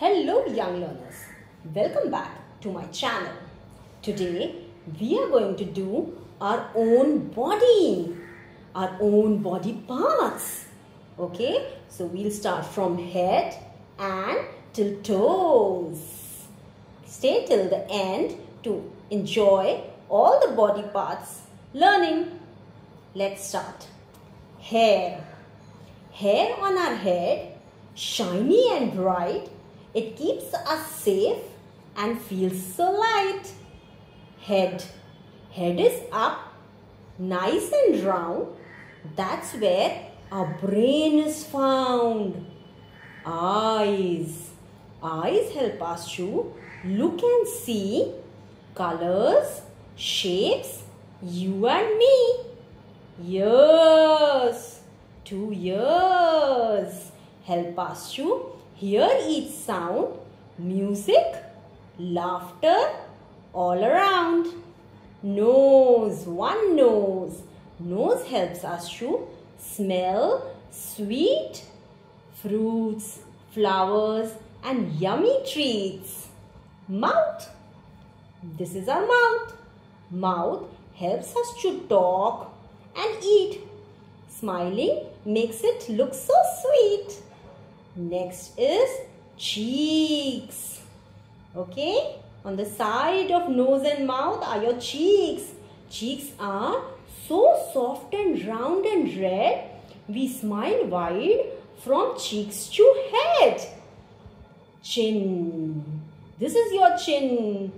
Hello young learners, welcome back to my channel. Today we are going to do our own body, our own body parts. Okay, so we'll start from head and till toes. Stay till the end to enjoy all the body parts learning. Let's start. Hair. Hair on our head, shiny and bright, it keeps us safe and feels so light. Head. Head is up, nice and round. That's where our brain is found. Eyes. Eyes help us to look and see colors, shapes, you and me. Ears. Two ears help us to hear each sound, music, laughter all around. Nose, one nose. Nose helps us to smell sweet fruits, flowers and yummy treats. Mouth. This is our mouth. Mouth helps us to talk and eat. Smiling makes it look so sweet. Next is cheeks. Okay, on the side of nose and mouth are your cheeks. Cheeks are so soft and round and red. We smile wide from cheeks to head. Chin. This is your chin.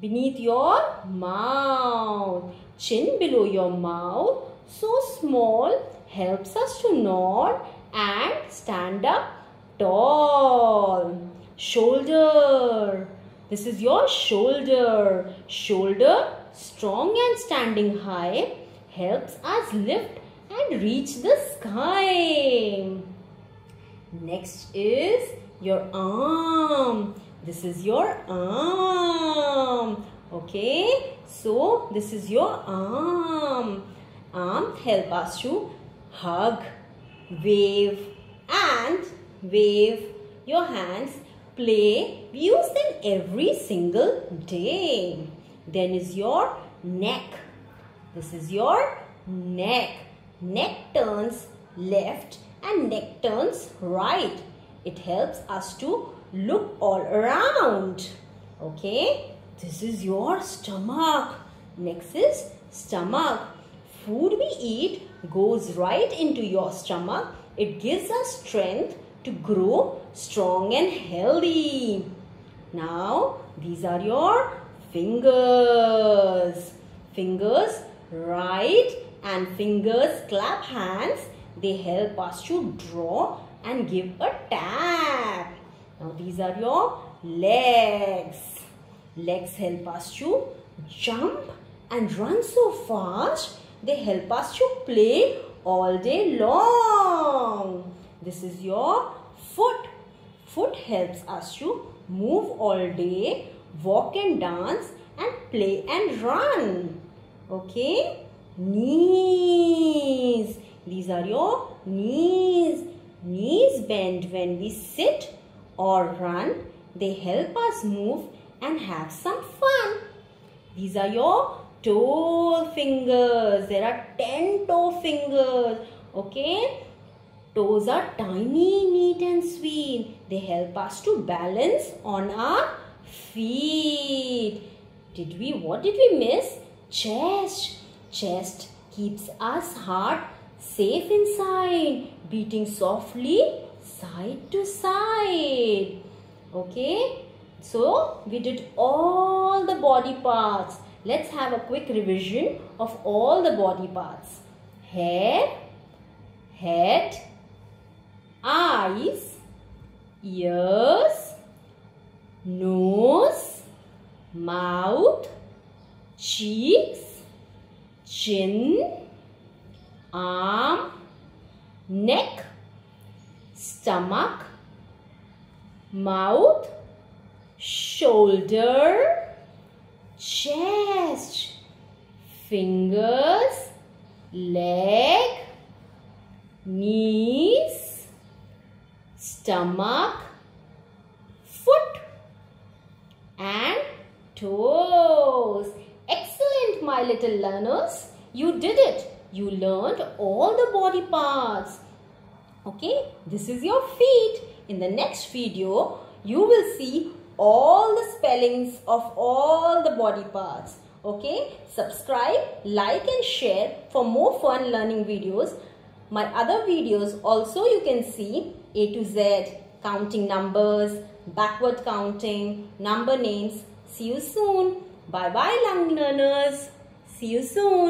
Beneath your mouth. Chin below your mouth. So small helps us to nod and stand up tall. Shoulder. This is your shoulder. Shoulder strong and standing high helps us lift and reach the sky. Next is your arm. This is your arm. Okay. So this is your arm. Arm help us to hug, wave and wave your hands. Play. Use them every single day. Then is your neck. This is your neck. Neck turns left and neck turns right. It helps us to look all around. Okay. This is your stomach. Next is stomach. Food we eat goes right into your stomach. It gives us strength to grow strong and healthy. Now, these are your fingers. Fingers right and fingers clap hands. They help us to draw and give a tap. Now, these are your legs. Legs help us to jump and run so fast. They help us to play all day long. This is your foot. Foot helps us to move all day, walk and dance and play and run. Okay. Knees. These are your knees. Knees bend when we sit or run. They help us move and have some fun. These are your toe fingers. There are 10 toe fingers. Okay. Toes are tiny, neat and sweet. They help us to balance on our feet. Did we, what did we miss? Chest. Chest keeps us heart safe inside, beating softly side to side. Okay. So, we did all the body parts. Let's have a quick revision of all the body parts. Hair, head, eyes, ears, nose, mouth, cheeks, chin, arm, neck, stomach, mouth, shoulder, chest, fingers, leg, knees, stomach, foot and toes. Excellent my little learners. You did it. You learned all the body parts. Okay, this is your feet. In the next video, you will see spellings of all the body parts. Okay, subscribe, like and share for more fun learning videos. My other videos also you can see A to Z, counting numbers, backward counting, number names. See you soon. Bye bye language learners. See you soon.